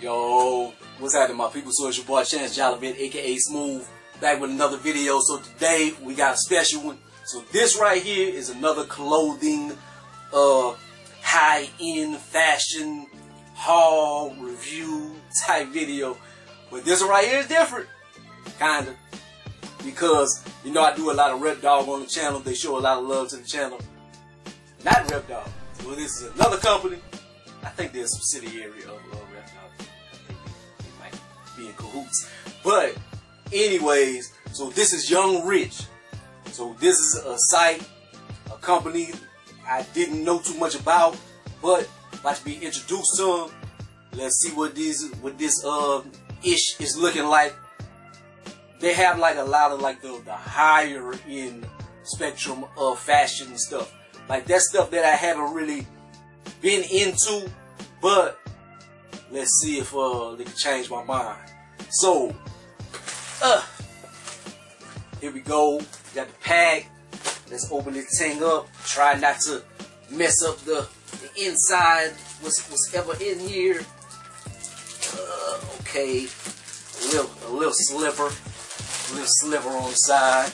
Yo, what's happening, my people? So it's your boy Chance Jolivette, aka Smoove, back with another video. So today we got a special one. So this right here is another clothing, uh, high-end fashion haul review type video. But this right here is different, kinda, because you know I do a lot of Rep Dog on the channel. They show a lot of love to the channel. Not Rep Dog. Well, this is another company. I think they're a subsidiary of uh, Rep Dog. Be in cahoots. But, anyways, so this is Young Rich. So this is a site, a company I didn't know too much about, but about to be introduced to them. Let's see what these, what this uh ish is looking like. They have like a lot of like the, the higher end spectrum of fashion and stuff. Like that stuff that I haven't really been into, but let's see if uh they can change my mind. So, uh, here we go. Got the pack. Let's open this thing up. Try not to mess up the, the inside. What's what's ever in here? Uh, okay, a little a little sliver, a little sliver on the side.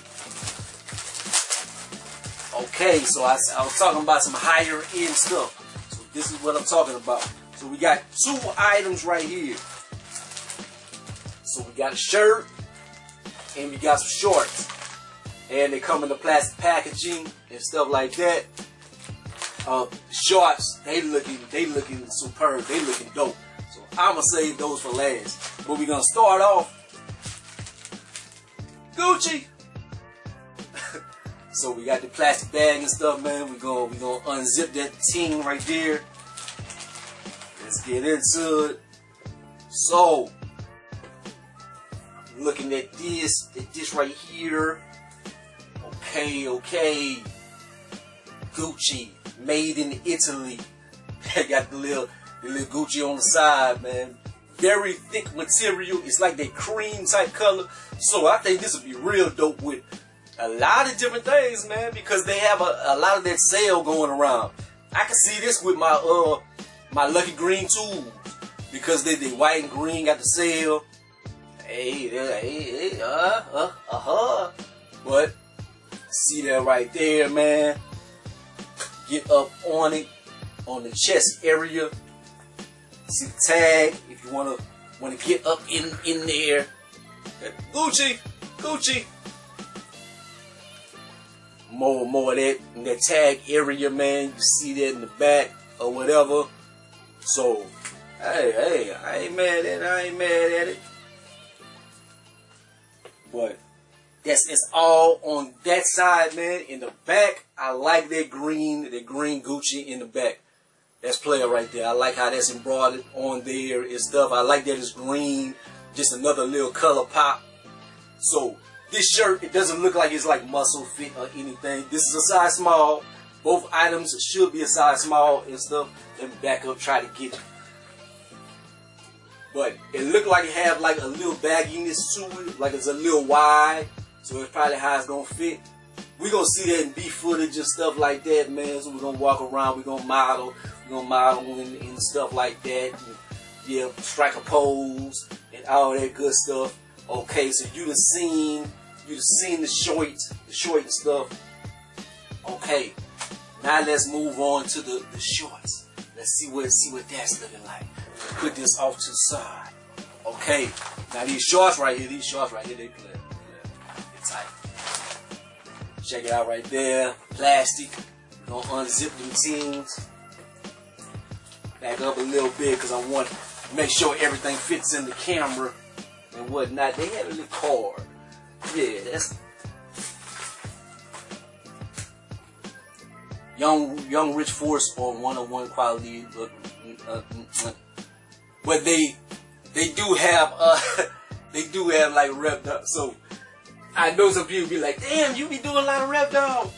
Okay, so I, I was talking about some higher end stuff. So this is what I'm talking about. So we got two items right here. So we got a shirt and we got some shorts. And they come in the plastic packaging and stuff like that. Uh, shorts, they looking, they looking superb. They looking dope. So I'ma save those for last. But we gonna start off Gucci. so we got the plastic bag and stuff, man. We gonna we gonna unzip that ting right there. Let's get into it. So looking at this, at this right here. Okay, okay. Gucci, made in Italy. got the little, the little Gucci on the side, man. Very thick material. It's like that cream type color. So I think this would be real dope with a lot of different things, man, because they have a, a lot of that sale going around. I can see this with my uh my lucky green tools because they the white and green got the sale. Hey, hey, hey, uh, uh, uh huh. But see that right there, man. Get up on it, on the chest area. See the tag if you wanna wanna get up in in there. Gucci, Gucci. More, more of that in that tag area, man. You see that in the back or whatever. So, hey, hey, I ain't mad at it. I ain't mad at it. But that's it's all on that side, man. In the back, I like that green, that green Gucci in the back. That's player right there. I like how that's embroidered on there and stuff. I like that it's green, just another little color pop. So this shirt, it doesn't look like it's like muscle fit or anything. This is a size small. Both items should be a size small and stuff. Me back up, try to get it. But it looked like it had like a little bagginess to it, like it's a little wide. So it's probably how it's gonna fit. We're gonna see that in B footage and stuff like that, man. So we're gonna walk around, we're gonna model, we're gonna model and, and stuff like that. And, yeah, strike a pose and all that good stuff. Okay, so you done seen, you done seen the short, the short and stuff. Okay, now let's move on to the, the shorts. Let's see what see what that's looking like. Put this off to the side. Okay, now these shorts right here, these shorts right here, they play. They tight. Check it out right there. Plastic. Gonna unzip them teams. Back up a little bit because I want to make sure everything fits in the camera and whatnot. They have a little cord. Yeah, that's young young rich force on 101 quality but, uh, but they they do have uh they do have like rep up so I know some people be like damn you be doing a lot of rep dog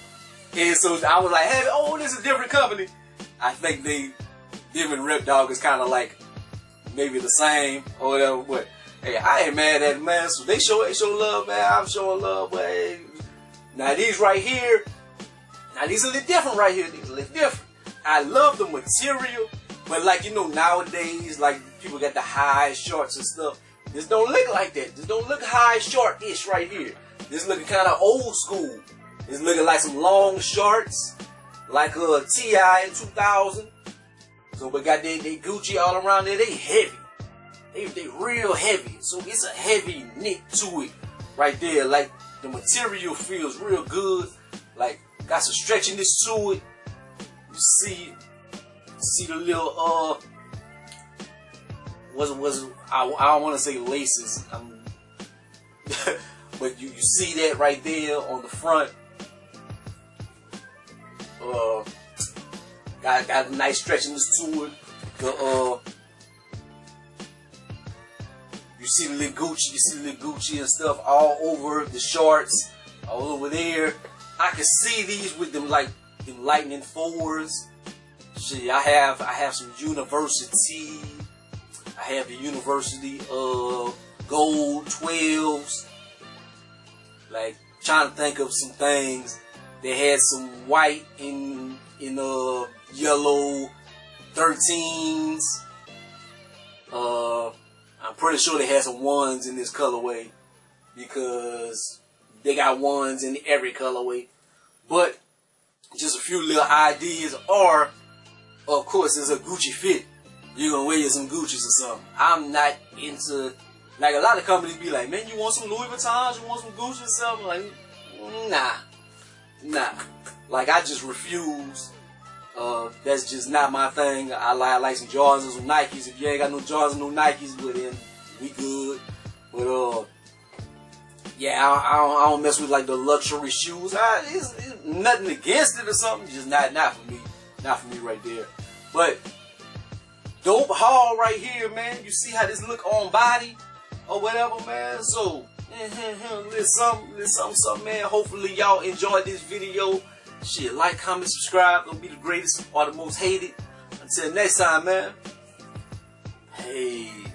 and so I was like hey oh this is a different company. I think they them rep dog is kind of like maybe the same or whatever but hey I ain't mad at man. So they show they show love man. I'm showing love but hey, now these right here now these are a little different right here. These are little different. I love the material, but like you know nowadays, like people got the high shorts and stuff. This don't look like that. This don't look high short-ish right here. This looking kind of old school. It's looking like some long shorts, like a uh, T.I. in 2000. So we got they, they Gucci all around there. They heavy. They, they real heavy. So it's a heavy knit to it right there. Like the material feels real good. Like got some stretchiness to it. You see, see the little uh, was was I, I don't want to say laces. Um, but you, you see that right there on the front. Uh, got got a nice stretchiness to it. The uh, you see the little Gucci, you see the little Gucci and stuff all over the shorts, all over there. I can see these with them like them lightning fours. See, I have I have some university. I have the university of gold twelves. Like trying to think of some things. They had some white in in uh yellow 13s. Uh, I'm pretty sure they had some ones in this colorway because they got ones in every colorway. But just a few little ideas, or of course, it's a Gucci fit. You're gonna wear you some Gucci's or something. I'm not into like a lot of companies be like, man, you want some Louis Vuittons? You want some Gucci or something? Like, nah, nah. Like I just refuse. Uh, that's just not my thing. I like, I like some Jordans and some Nikes. If you ain't got no Jordans and no Nikes, but then we good. But uh, yeah, I, I, don't, I don't mess with like the luxury shoes. I, it's, it's nothing against it or something. Just not not for me. Not for me right there. But dope haul right here, man. You see how this look on body or whatever, man. So little something, something, something, man. Hopefully y'all enjoyed this video. Shit, like, comment, subscribe. Don't be the greatest or the most hated. Until next time, man. Hey.